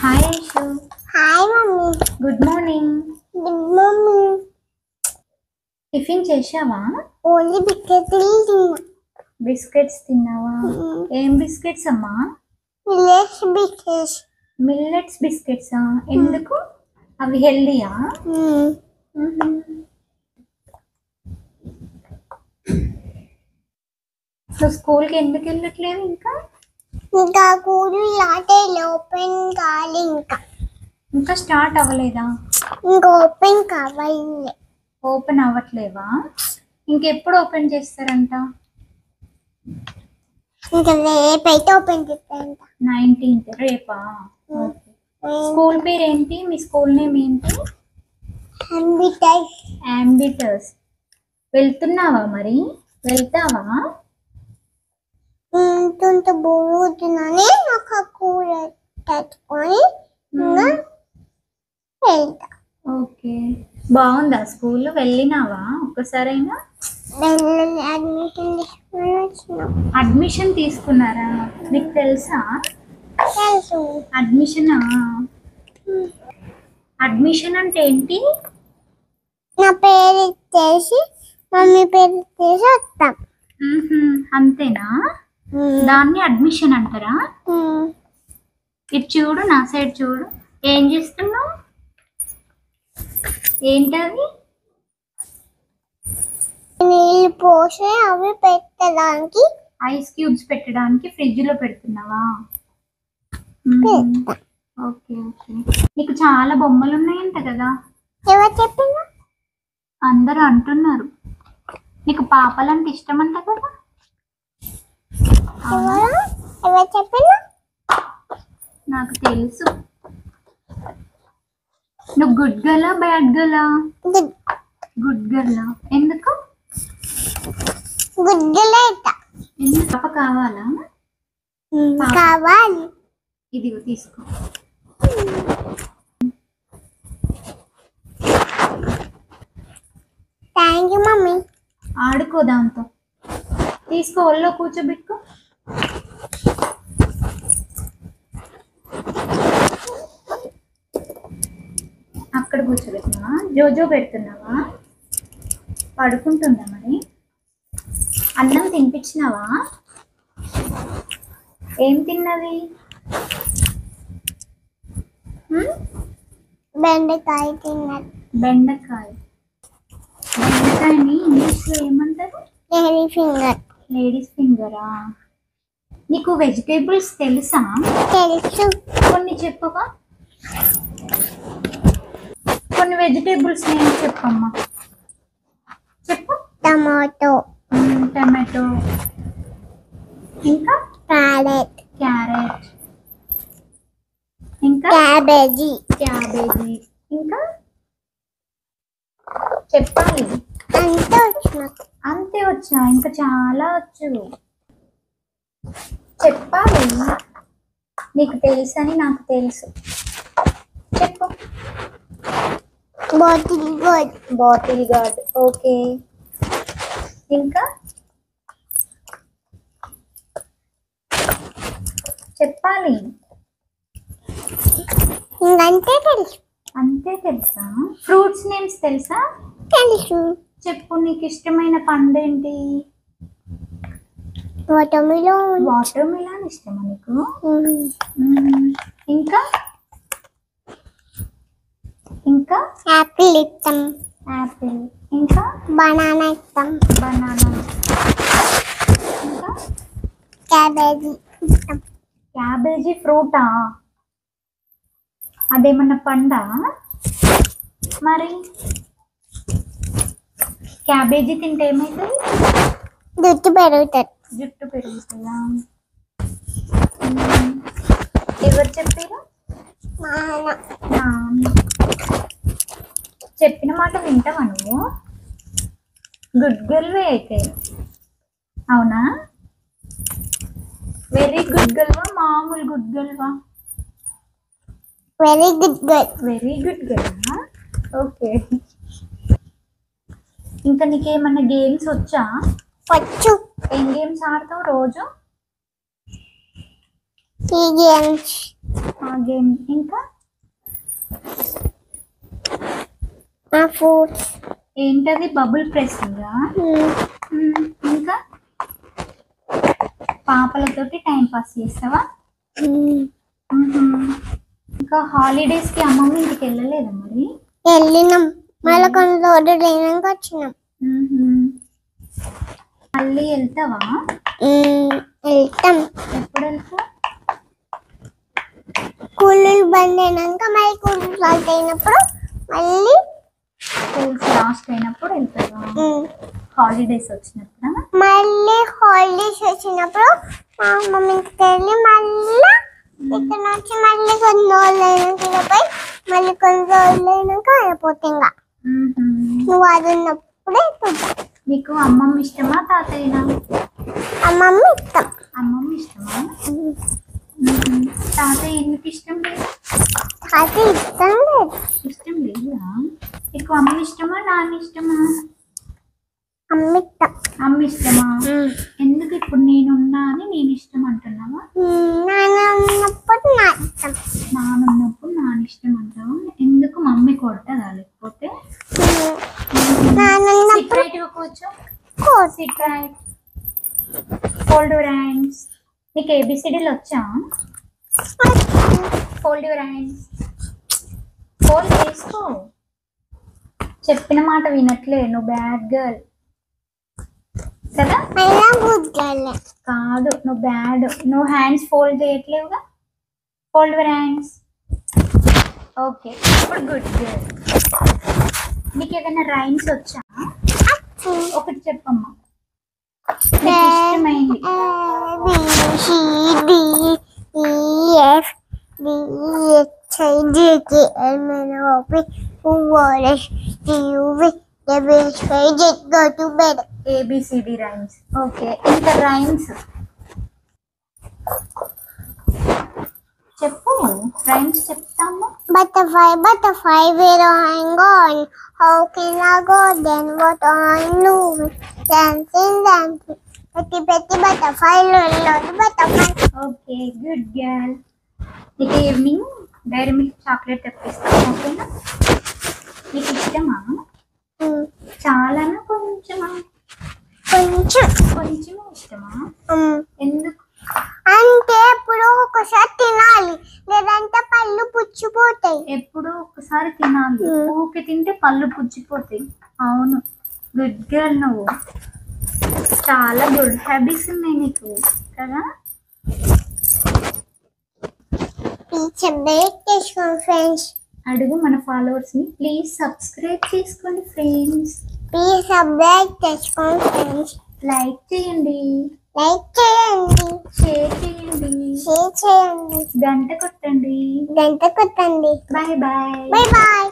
Hi Aishu hi mummy good morning good mummy tiffin చేసావా only బిస్కెట్లు తిన్నా. Biscuits తిన్నావా? ఏం బిస్కెట్స్ అమ్మా? విలేజ్ బిస్కెట్స్ మిల్లెట్స్ బిస్కెట్సా ఎందుకు? అవి హెల్దీయా నువ్వు స్కూల్కి ఎందుకు వెళ్ళట్లేదు ఇంకా? ఇంకా కూలి లాటే ఓపెన్ కావాలి ఇంకా. ఇంకా స్టార్ట్ అవ్వలేదా? ఇంకా ఓపెన్ కావాలి. ఓపెన్ అవ్వట్లేవా? ఇంకెప్పుడు ఓపెన్ చేస్తారంట? ఇంకా రేపైతే ఓపెన్ చేస్తాయంట నైన్టీన్త్ రేపా? స్కూల్ పేరు ఏంటి మీ స్కూల్ నేమ్ ఏంటి? అంబిటైస్. అంబిటర్స్ వెళ్తున్నావా మరి? వెళ్తావా? ఇంత బోరుతున్నానే ఒక కూర తెచ్చుకొని ఇంకా వెళ్తా ఓకే బాగుందా? స్కూల్ వెళ్ళినావా? ఒక్కసారైనా? అడ్మిషన్ తీసుకొని అడ్మిషన్ తీసుకున్నారా? నీకు తెలుసా? తెలుసు. అడ్మిషన్ అడ్మిషన్ అంటే ఏంటి? నా పేరు ఇచ్చేసి మమ్మీ పేరు ఇచ్చేసి వస్తాం. అంతేనా? దాన్ని అడ్మిషన్ అంటారా. ఇది చూడు నా సైడ్ చూడు. ఏం చేస్తున్నావు? ఏంటది? నీళ్ళు పోసి అవి పెట్టడానికి. ఐస్ క్యూబ్స్ పెట్టడానికి ఫ్రిడ్జ్లో పెడుతున్నావా పెడతా. Okay okay. నీకు చాలా బొమ్మలు ఉన్నాయంట కదా? ఎవరు చెప్పిందా అందరూ అంటున్నారు. నీకు పాపలంటే ఇష్టం అంట కదా? ఎవరు చెప్పిందా నాకు తెలుసు. నువ్వు గుడ్ గర్లా బ్యాడ్ గర్లా గుడ్ గుడ్ గర్లా ఎందుకు? గుడ్డలేట ఎందుకు? పాప కావాలా? కావాలి. ఇదిగో తీసుకో. Thank you mummy. ఆడుకో దాంతో. తీసుకో ఒళ్ళో కూర్చోబెట్టుకో. అక్కడ కూర్చోబెట్టినావా జోజో పెడుతున్నావా? పడుకుంటుందా మరి? అన్నం తినిపించినావా? ఏం తిన్నది? హ్మ్? బెండకాయ తిన్నది బెండకాయ. బెండకాయని ఇంగ్లీష్లో ఏమంటారు? Lady finger. లేడీస్ ఫింగరా? నీకు వెజిటేబుల్స్ తెలుసా? తెలుసు. కొన్ని చెప్పవా? కొన్ని వెజిటేబుల్స్ నేను చెప్పమ్మా. చెప్పు. టమాటో. టమాటో. ఇంకా? క్యారెట్. క్యారెట్. ఇంకా? క్యాబేజీ. క్యాబేజీ. ఇంకా? చెప్పాలి. అంతే వచ్చా? ఇంకా చాలా వచ్చు. చెప్పాలి నీకు తెలుసని నాకు తెలుసు. చెప్పు. Bottle gourd bottle gourd. Okay. ఇంకా? చెప్పాలి. ఇంకంతే తెలుసు. అంతే తెలుసా? ఫ్రూట్స్ నేమ్స్ తెలుసా? తెలుసు. చెప్పు నీకు ఇష్టమైన పండు ఏంటి వాటర్మిలో వాటర్ మిలాన్ ఇష్టమా నీకు. ఇంకా? ఇంకా? యాపిల్ ఇస్తాం యాపిల్. ఇంకా? బనానా ఇస్తాం బనానా. ఇంకా? క్యాబేజీ ఇస్తాం క్యాబేజీ ఫ్రూటా? అదేమన్నా పండా? మరి? క్యాబేజీ తింటే ఏమవుతుంది జుట్టు పెరుగుతుంది. జుట్టు పెరుగుతుందా. ఎవరు చెప్పారు. చెప్పిన మాట వింటావా నువ్వు? గుడ్ గర్ల్వే అయితే. అవునా? వెరీ గుడ్ గర్ల్వా మామూలు good గర్ల్వా very good good very good గర్ల్వా okay ఇంకా నీకేమన్నా గేమ్స్ వచ్చా? వచ్చు. ఏం గేమ్స్ ఆడతావు రోజు? ఈ గేమ్స్. ఆ గేమ్ ఇంకా? ఆ ఫ్రూట్స్. ఏంటది? బబుల్ ప్రెస్సింగా? ఇంకా? పాపలతోటి టైం పాస్ చేస్తావా. ఇంకా హాలిడేస్కి అమ్మమ్మ ఇంటికి వెళ్ళలేదా మరి? వెళ్ళినాం. మళ్ళీ కొన్ని రోజులు అయినాక వచ్చినాం. మళ్ళీ వెళ్తావా? వెళ్తాం. ఎప్పుడు వెళ్తావు కూలీలు బంద్ అయినాక మళ్ళీ కూలీలు స్టార్ట్ అయినప్పుడు మళ్ళీ స్కూల్స్ లాస్ట్ అయినప్పుడు వెళ్తావా? హాలిడేస్ వచ్చినప్పుడు? మళ్ళీ హాలిడేస్ వచ్చినప్పుడు మా మమ్మీ ఇంటికి వెళ్ళి మళ్ళీ ఇక్కడ నుంచి మళ్ళీ కొన్ని రోజులు అయినాక ఇలా పోయి మళ్ళీ కొన్ని రోజులు అయినాక అయిపోతుంది ఇంకా. నువ్వు అది ఉన్నప్పుడే చూద్దాం. నీకు అమ్మమ్మ ఇష్టమా తాతయ్యనా? అమ్మమ్మ ఇస్తాం అమ్మమ్మ ఇష్టమా. తాతయ్య ఎందుకు ఇష్టం లేదు? ఇష్టం లేదు. ఇష్టం లేదా? నీకు అమ్మ ఇష్టమా నాన్న ఇష్టమా? అమ్మ ఇస్తాం అమ్మ ఇష్టమా? ఎందుకు ఇప్పుడు నేనున్నా అని నేను ఇష్టం అంటున్నావా? నాన్న ఉన్నప్పుడు నా ఇష్టం నాన్న ఉన్నప్పుడు నాన్న ఇష్టం అంటావా ఎందుకు మమ్మీ కొడతదా లేకపోతే నాన్న సిట్ ఉన్నప్పుడు రైట్గా కూర్చో కోసి sit right fold your hands నీకు ఏబిసిడీలు వచ్చా? ఫోల్డ్ యువర్ హ్యాండ్స్ ఫోల్డ్ చేసుకో. చెప్పిన మాట వినట్లే నువ్వు బ్యాడ్ గర్ల్ కదా? కాదు నువ్వు బ్యాడ్ నువ్వు హ్యాండ్స్ ఫోల్డ్ చేయట్లేవుగా? ఫోల్డ్ యువర్ హ్యాండ్స్ ఓకే ఇప్పుడు గుడ్ గర్ల్ నీకు ఏదైనా రైమ్స్ వచ్చా? ఒకటి చెప్పమ్మా. ఇష్టమైంది C D E F D H I J K L M N O P Q R S T U V W X Y Z go to bed A B C D rhymes okay ఇంకా rhymes చెప్పు rhymes చెప్తాము Butterfly, butterfly, where I'm going. How can I go then? What I'm doing? Dancing, dancing. Petty, butterfly, little, little butterfly. Okay good girl. నీకు evening Dairy Milk chocolate తెప్పిస్తాను ఓకేనా? నీకు ఇష్టమా. చాలానా కొంచెమా? కొంచెం. కొంచెమే ఇష్టమా. ఎందుకు? అంటే ఇప్పుడు ఒకసారి తినాలి లేదంటే పళ్ళు పుచ్చిపోతాయి. ఎప్పుడు ఒకసారి తినాలి. ఊకి తింటే పళ్ళు పుచ్చిపోతాయి. అవును. గుడ్ గర్ల్ నువ్వు. చాలా గుడ్. హ్యాబిట్స్ ఉన్నాయి నీకు కదా ఫ్రెండ్స్ అడుగు మన ఫాలోవర్స్ని. ప్లీజ్ సబ్స్క్రైబ్ చేసుకోండి ఫ్రెండ్స్ ప్లీజ్ సబ్స్క్రైబ్ చేసుకోండి ఫ్రెండ్స్ లైక్ చేయండి. లైక్ చేయండి. షేర్ చేయండి. షేర్ చేయండి. గంట కొట్టండి. గంట కొట్టండి. Bye bye bye bye